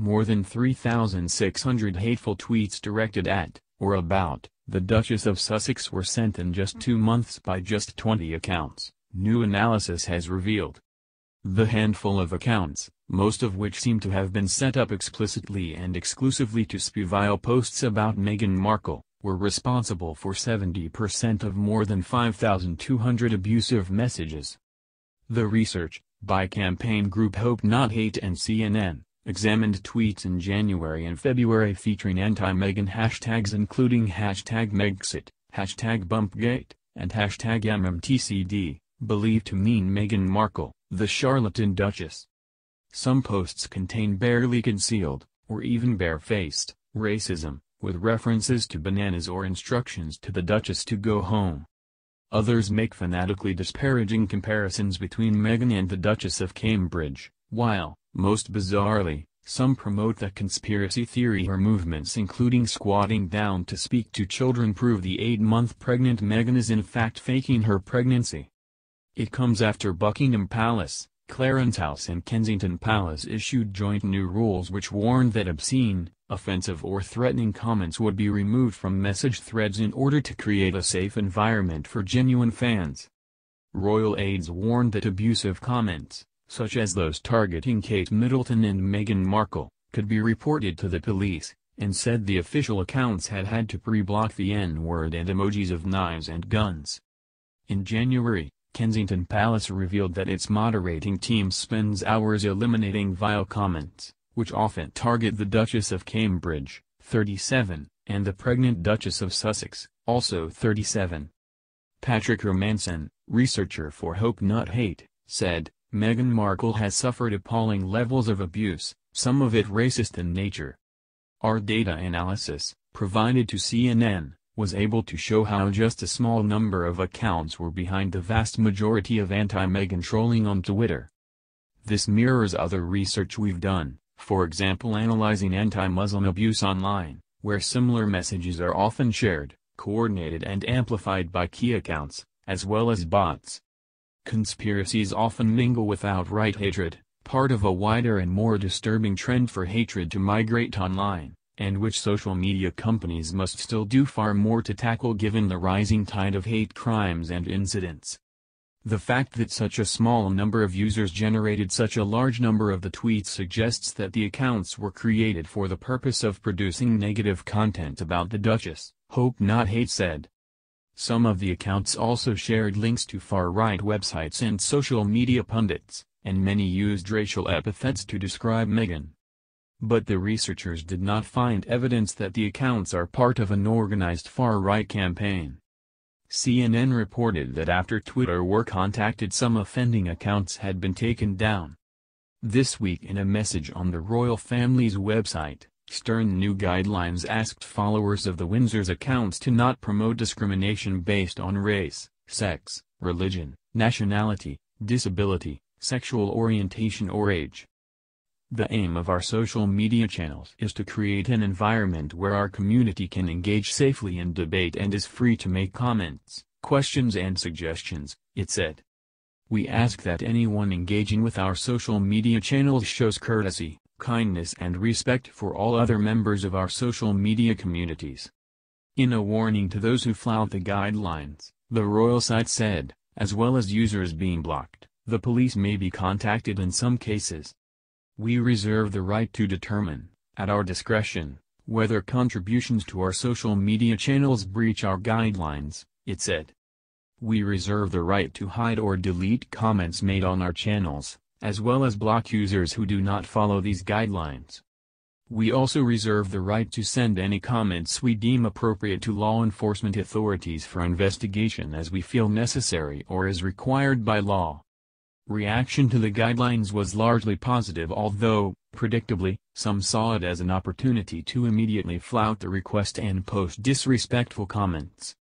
more than 3,600 hateful tweets directed at, or about, the Duchess of Sussex were sent in just two months by just 20 accounts, new analysis has revealed. The handful of accounts, most of which seem to have been set up explicitly and exclusively to spew vile posts about Meghan Markle, were responsible for 70% of more than 5,200 abusive messages. The research, by campaign group Hope Not Hate and CNN, examined tweets in January and February featuring anti-Meghan hashtags including hashtag Megxit, hashtag Bumpgate, and hashtag MMTCD, believed to mean Meghan Markle, the charlatan duchess. Some posts contain barely concealed, or even barefaced, racism, with references to bananas or instructions to the Duchess to go home. Others make fanatically disparaging comparisons between Meghan and the Duchess of Cambridge, while, most bizarrely, some promote that conspiracy theory or movements including squatting down to speak to children prove the eight-month pregnant Meghan is in fact faking her pregnancy. It comes after Buckingham Palace, Clarence House and Kensington Palace issued joint new rules which warned that obscene, offensive or threatening comments would be removed from message threads in order to create a safe environment for genuine fans. Royal aides warned that abusive comments, such as those targeting Kate Middleton and Meghan Markle, could be reported to the police, and said the official accounts had had to pre-block the N-word and emojis of knives and guns. In January, Kensington Palace revealed that its moderating team spends hours eliminating vile comments which often target the Duchess of Cambridge, 37, and the pregnant Duchess of Sussex, also 37. Patrick Hermansson, researcher for Hope Not Hate, said, Meghan Markle has suffered appalling levels of abuse, some of it racist in nature. Our data analysis, provided to CNN, was able to show how just a small number of accounts were behind the vast majority of anti-Meghan trolling on Twitter. This mirrors other research we've done, for example analyzing anti-Muslim abuse online, where similar messages are often shared, coordinated and amplified by key accounts, as well as bots. Conspiracies often mingle with outright hatred, part of a wider and more disturbing trend for hatred to migrate online, and which social media companies must still do far more to tackle given the rising tide of hate crimes and incidents. The fact that such a small number of users generated such a large number of the tweets suggests that the accounts were created for the purpose of producing negative content about the Duchess, Hope Not Hate said. Some of the accounts also shared links to far-right websites and social media pundits, and many used racial epithets to describe Meghan. But the researchers did not find evidence that the accounts are part of an organized far-right campaign. CNN reported that after Twitter were contacted some offending accounts had been taken down. This week in a message on the royal family's website, stern new guidelines asked followers of the Windsor's accounts to not promote discrimination based on race, sex, religion, nationality, disability, sexual orientation or age. The aim of our social media channels is to create an environment where our community can engage safely in debate and is free to make comments, questions and suggestions, it said. We ask that anyone engaging with our social media channels shows courtesy, kindness and respect for all other members of our social media communities. In a warning to those who flout the guidelines, the royal site said, as well as users being blocked, the police may be contacted in some cases. We reserve the right to determine, at our discretion, whether contributions to our social media channels breach our guidelines, it said. We reserve the right to hide or delete comments made on our channels, as well as block users who do not follow these guidelines. We also reserve the right to send any comments we deem appropriate to law enforcement authorities for investigation as we feel necessary or as required by law. Reaction to the guidelines was largely positive although, predictably, some saw it as an opportunity to immediately flout the request and post disrespectful comments.